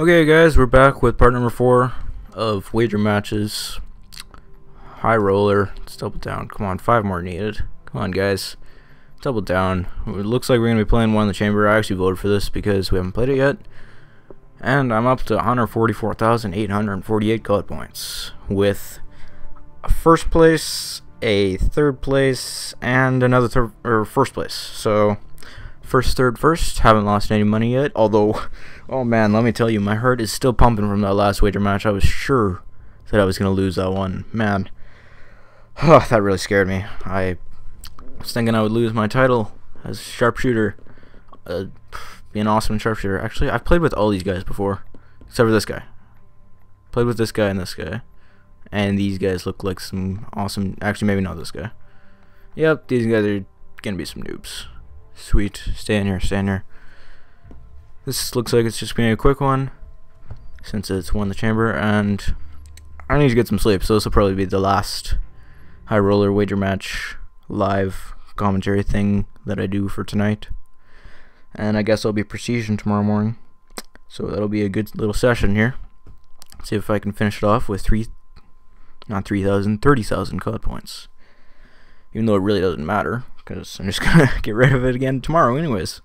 Okay, guys, we're back with part number four of wager matches. High roller. Let's double down. Come on, five more needed. Come on, guys. Double down. It looks like we're going to be playing one in the chamber. I actually voted for this because we haven't played it yet. And I'm up to 144,848 COD points with a first place, a third place, and another third or first place. So first, third, first. Haven't lost any money yet. Although, oh man, let me tell you, my heart is still pumping from that last wager match. I was sure that I was gonna lose that one. Man, oh, that really scared me. I was thinking I would lose my title as sharpshooter. Uh, be an awesome sharpshooter. Actually, I've played with all these guys before, except for this guy. Played with this guy and this guy, and these guys look like some awesome. Actually, maybe not this guy. Yep, these guys are gonna be some noobs. Sweet, stay in here, stay in here. This looks like it's just gonna be a quick one, since it's one the chamber, and I need to get some sleep. So this will probably be the last high roller wager match live commentary thing that I do for tonight and I guess I'll be prestiging tomorrow morning. So that'll be a good little session here. See if I can finish it off with three, not 3,000, 30,000 COD points. Even though it really doesn't matter, because I'm just gonna get rid of it again tomorrow, anyways.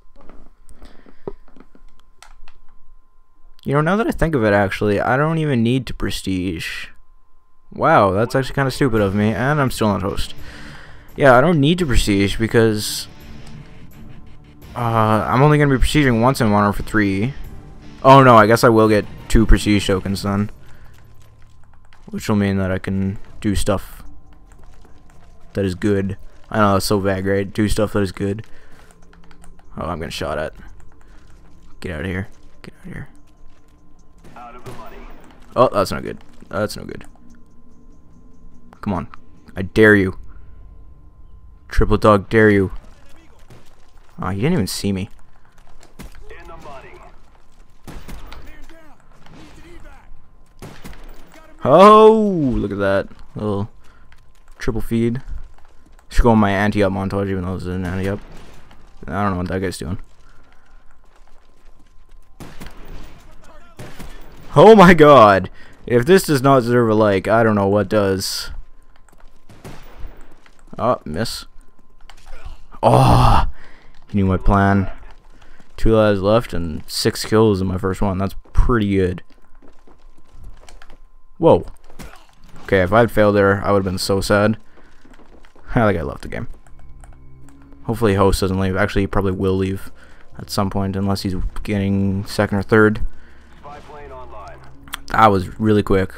You know, now that I think of it, actually, I don't even need to prestige. Wow, that's actually kind of stupid of me, and I'm still not host. Yeah, I don't need to prestige because uh, I'm only to be prestiging once in Modern for 3. Oh no, I guess I will get two prestige tokens then. Which will mean that I can do stuff that is good. I know, that's so vague, right? Do stuff that is good. Oh, I'm getting shot at. Get out of here. Get out of here. Out of oh, that's not good. That's no good. Come on. I dare you. Triple dog dare you. Oh, he didn't even see me. Oh, look at that. Little triple feed. Go on my ante-up montage even though this is an ante-up. I don't know what that guy's doing. Oh my god. If this does not deserve a like, I don't know what does. Oh, miss. Oh, he knew my plan. Two lives left and six kills in my first one. That's pretty good. Whoa. Okay, if I'd failed there, I would have been so sad. I think I left the game. Hopefully host doesn't leave. Actually, he probably will leave at some point unless he's getting second or third. That was really quick.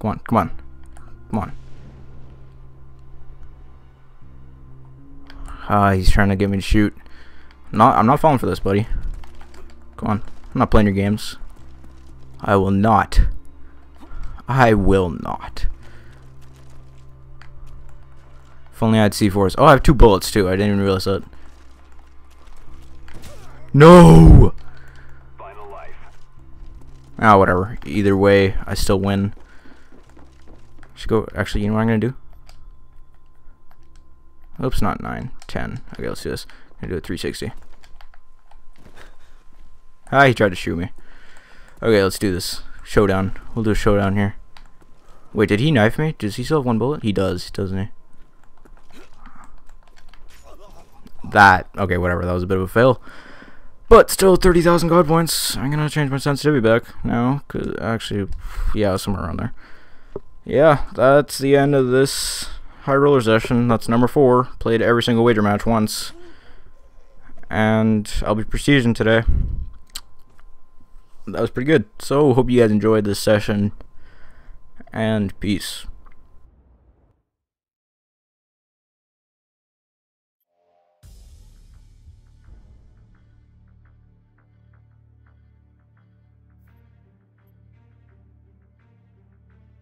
Come on, come on. Come on. Ah, uh, he's trying to get me to shoot. Not, I'm not falling for this, buddy. Come on. I'm not playing your games. I will not. I will not. If only I had C4s. Oh, I have two bullets, too. I didn't even realize that. No! Ah, oh, whatever. Either way, I still win. Should go. Actually, you know what I'm to do? Oops, not 9. 10. Okay, let's do this. I'm gonna do a 360. Ah, he tried to shoot me. Okay, let's do this. Showdown. We'll do a showdown here. Wait, did he knife me? Does he still have one bullet? He does, doesn't he? That. Okay, whatever. That was a bit of a fail. But still 30,000 COD points. I'm to change my sensitivity back now. Cause actually, yeah, somewhere around there. Yeah, that's the end of this high roller session. That's number four. Played every single wager match once. And I'll be prestiging today. That was pretty good. So, hope you guys enjoyed this session. And peace.